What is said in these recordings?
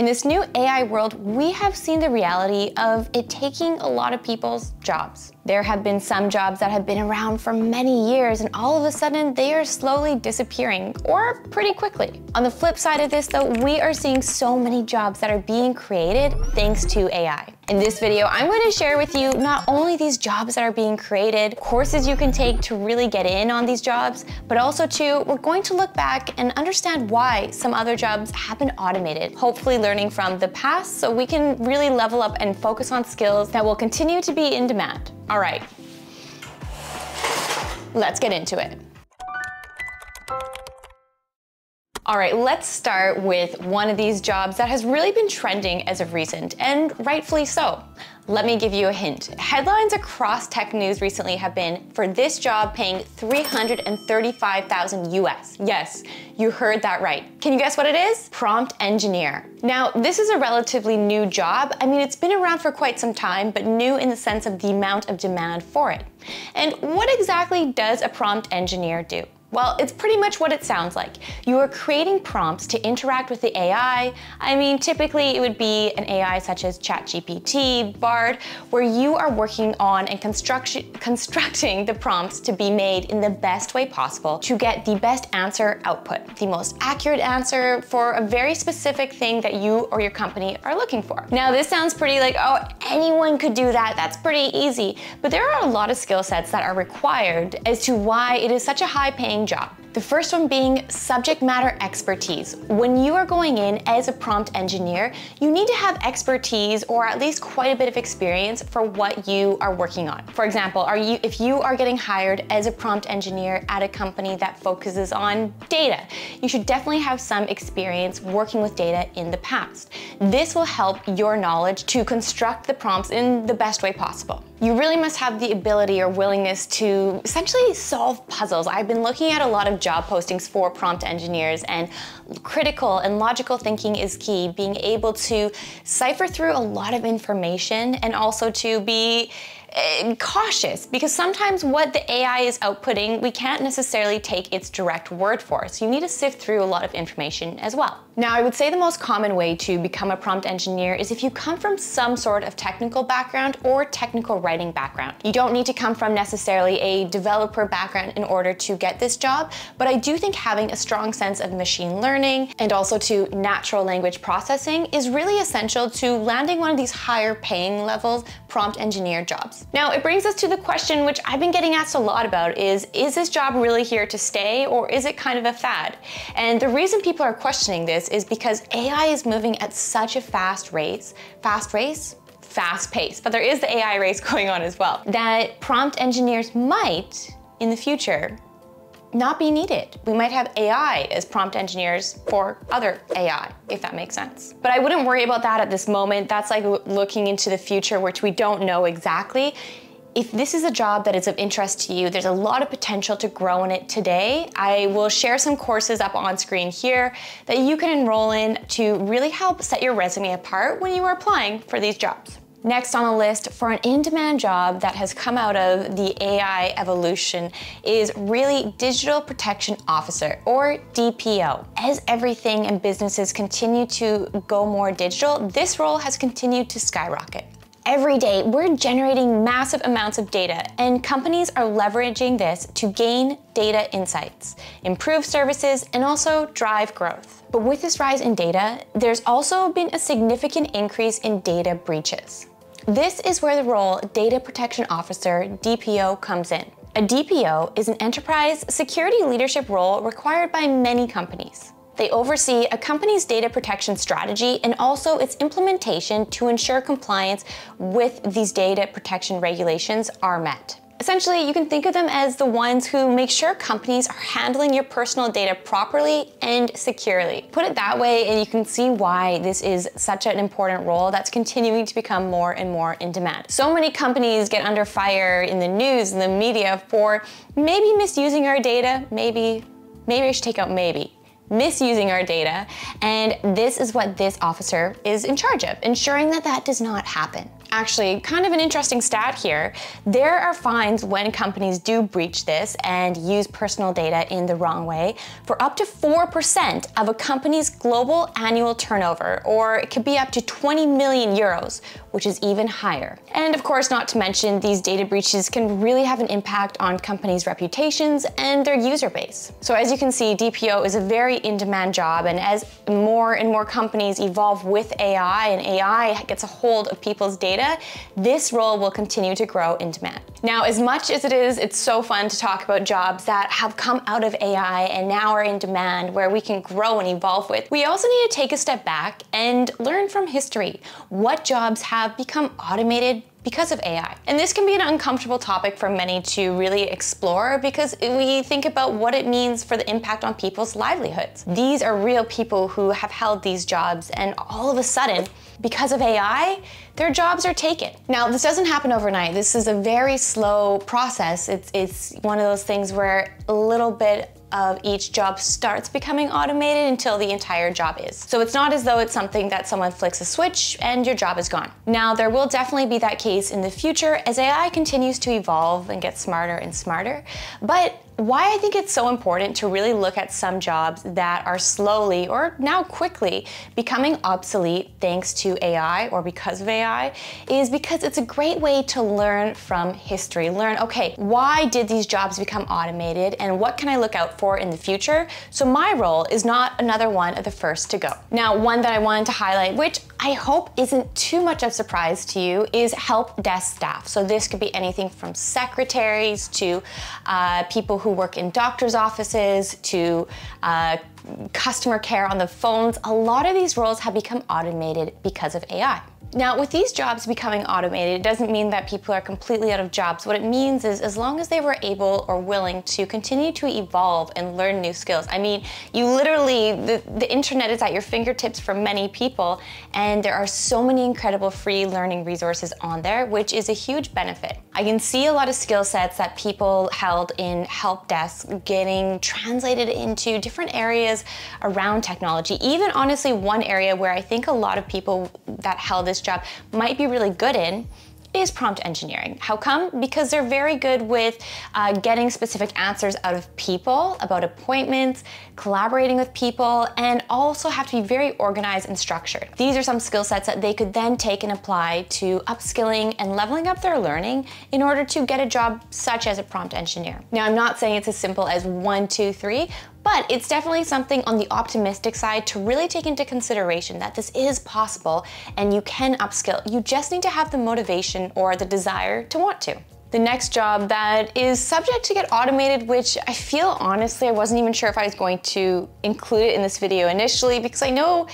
In this new AI world, we have seen the reality of it taking a lot of people's jobs. There have been some jobs that have been around for many years and all of a sudden they are slowly disappearing or pretty quickly. On the flip side of this though, we are seeing so many jobs that are being created thanks to AI. In this video, I'm going to share with you not only these jobs that are being created, courses you can take to really get in on these jobs, but also too, we're going to look back and understand why some other jobs have been automated, hopefully learning from the past so we can really level up and focus on skills that will continue to be in demand. All right, let's get into it. All right, let's start with one of these jobs that has really been trending as of recent, and rightfully so. Let me give you a hint. Headlines across tech news recently have been for this job paying 335,000 US. Yes, you heard that right. Can you guess what it is? Prompt engineer. Now, this is a relatively new job. I mean, it's been around for quite some time, but new in the sense of the amount of demand for it. And what exactly does a prompt engineer do? Well, it's pretty much what it sounds like. You are creating prompts to interact with the AI. I mean, typically it would be an AI such as ChatGPT, Bard, where you are working on and constructing the prompts to be made in the best way possible to get the best answer output, the most accurate answer for a very specific thing that you or your company are looking for. Now, this sounds pretty like, oh, anyone could do that. That's pretty easy. But there are a lot of skill sets that are required as to why it is such a high paying job. The first one being subject matter expertise. When you are going in as a prompt engineer, you need to have expertise or at least quite a bit of experience for what you are working on. For example, are you if you are getting hired as a prompt engineer at a company that focuses on data, you should definitely have some experience working with data in the past. This will help your knowledge to construct the prompts in the best way possible. You really must have the ability or willingness to essentially solve puzzles. I've been looking at a lot of job postings for prompt engineers and critical and logical thinking is key. Being able to cipher through a lot of information and also to be Eh, cautious because sometimes what the AI is outputting, we can't necessarily take its direct word for. So you need to sift through a lot of information as well. Now, I would say the most common way to become a prompt engineer is if you come from some sort of technical background or technical writing background. You don't need to come from necessarily a developer background in order to get this job, but I do think having a strong sense of machine learning and also to natural language processing is really essential to landing one of these higher paying levels prompt engineer jobs. Now it brings us to the question which I've been getting asked a lot about is, is this job really here to stay or is it kind of a fad? And the reason people are questioning this is because AI is moving at such a fast rate, fast race, fast pace, but there is the AI race going on as well, that prompt engineers might, in the future, not be needed. We might have AI as prompt engineers for other AI, if that makes sense. But I wouldn't worry about that at this moment. That's like looking into the future, which we don't know exactly. If this is a job that is of interest to you, there's a lot of potential to grow in it today. I will share some courses up on screen here that you can enroll in to really help set your resume apart when you are applying for these jobs. Next on the list for an in-demand job that has come out of the AI evolution is really Digital Protection Officer or DPO. As everything and businesses continue to go more digital, this role has continued to skyrocket. Every day, we're generating massive amounts of data, and companies are leveraging this to gain data insights, improve services, and also drive growth. But with this rise in data, there's also been a significant increase in data breaches. This is where the role Data Protection Officer, DPO, comes in. A DPO is an enterprise security leadership role required by many companies. They oversee a company's data protection strategy and also its implementation to ensure compliance with these data protection regulations are met. Essentially, you can think of them as the ones who make sure companies are handling your personal data properly and securely. Put it that way, and you can see why this is such an important role that's continuing to become more and more in demand. So many companies get under fire in the news and the media for maybe misusing our data, maybe, maybe I should take out maybe misusing our data, and this is what this officer is in charge of, ensuring that that does not happen. Actually, kind of an interesting stat here. There are fines when companies do breach this and use personal data in the wrong way for up to 4% of a company's global annual turnover, or it could be up to 20 million euros, which is even higher. And of course, not to mention, these data breaches can really have an impact on companies' reputations and their user base. So as you can see, DPO is a very in-demand job, and as more and more companies evolve with AI and AI gets a hold of people's data, this role will continue to grow in demand. Now, as much as it is, it's so fun to talk about jobs that have come out of AI and now are in demand where we can grow and evolve with, we also need to take a step back and learn from history what jobs have become automated because of AI. And this can be an uncomfortable topic for many to really explore because we think about what it means for the impact on people's livelihoods. These are real people who have held these jobs and all of a sudden, because of AI, their jobs are taken. Now, this doesn't happen overnight. This is a very slow process. It's, it's one of those things where a little bit of each job starts becoming automated until the entire job is. So it's not as though it's something that someone flicks a switch and your job is gone. Now, there will definitely be that case in the future as AI continues to evolve and get smarter and smarter, but why I think it's so important to really look at some jobs that are slowly or now quickly becoming obsolete thanks to AI or because of AI is because it's a great way to learn from history. Learn, okay, why did these jobs become automated and what can I look out for in the future? So my role is not another one of the first to go. Now, one that I wanted to highlight, which I hope isn't too much of a surprise to you, is help desk staff. So this could be anything from secretaries to uh, people who work in doctor's offices to uh, customer care on the phones. A lot of these roles have become automated because of AI. Now, with these jobs becoming automated, it doesn't mean that people are completely out of jobs. What it means is as long as they were able or willing to continue to evolve and learn new skills. I mean, you literally, the, the internet is at your fingertips for many people, and there are so many incredible free learning resources on there, which is a huge benefit. I can see a lot of skill sets that people held in help desks getting translated into different areas around technology. Even honestly, one area where I think a lot of people that held this job might be really good in is prompt engineering. How come? Because they're very good with uh, getting specific answers out of people about appointments, collaborating with people, and also have to be very organized and structured. These are some skill sets that they could then take and apply to upskilling and leveling up their learning in order to get a job such as a prompt engineer. Now, I'm not saying it's as simple as one, two, three, but it's definitely something on the optimistic side to really take into consideration that this is possible and you can upskill. You just need to have the motivation or the desire to want to. The next job that is subject to get automated, which I feel honestly, I wasn't even sure if I was going to include it in this video initially because I know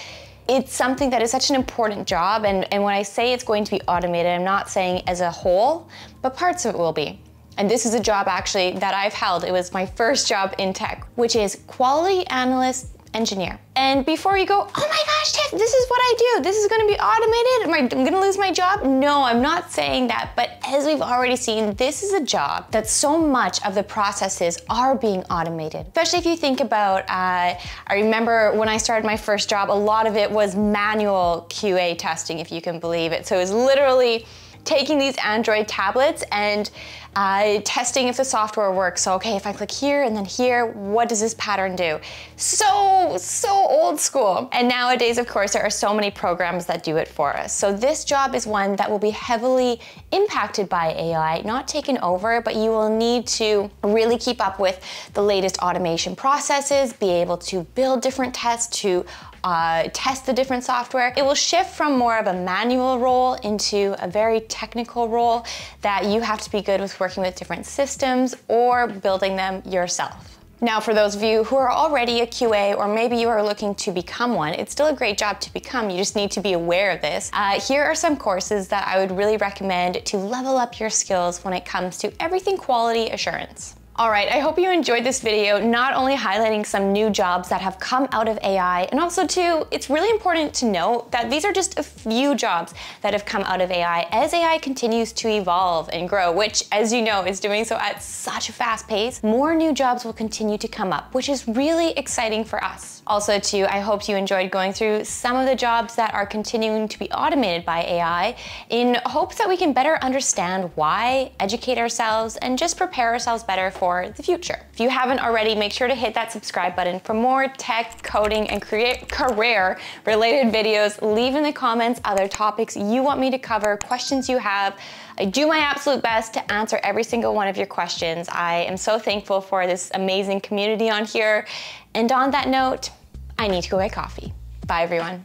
it's something that is such an important job. And, and when I say it's going to be automated, I'm not saying as a whole, but parts of it will be. And this is a job actually that I've held. It was my first job in tech, which is quality analyst engineer. And before you go, oh my gosh, Tiff, this is what I do. This is gonna be automated. Am I, I'm gonna lose my job? No, I'm not saying that. But as we've already seen, this is a job that so much of the processes are being automated. Especially if you think about, uh, I remember when I started my first job, a lot of it was manual QA testing, if you can believe it. So it was literally taking these Android tablets and uh, testing if the software works. So, okay, if I click here and then here, what does this pattern do? So, so old school. And nowadays, of course, there are so many programs that do it for us. So this job is one that will be heavily impacted by AI, not taken over, but you will need to really keep up with the latest automation processes, be able to build different tests to uh, test the different software. It will shift from more of a manual role into a very technical role that you have to be good with working with different systems or building them yourself. Now, for those of you who are already a QA or maybe you are looking to become one, it's still a great job to become. You just need to be aware of this. Uh, here are some courses that I would really recommend to level up your skills when it comes to everything quality assurance. All right, I hope you enjoyed this video, not only highlighting some new jobs that have come out of AI, and also too, it's really important to note that these are just a few jobs that have come out of AI as AI continues to evolve and grow, which as you know, is doing so at such a fast pace, more new jobs will continue to come up, which is really exciting for us. Also too, I hope you enjoyed going through some of the jobs that are continuing to be automated by AI in hopes that we can better understand why, educate ourselves, and just prepare ourselves better for the future. If you haven't already, make sure to hit that subscribe button for more tech, coding, and career related videos. Leave in the comments other topics you want me to cover, questions you have. I do my absolute best to answer every single one of your questions. I am so thankful for this amazing community on here. And on that note, I need to go get coffee. Bye, everyone.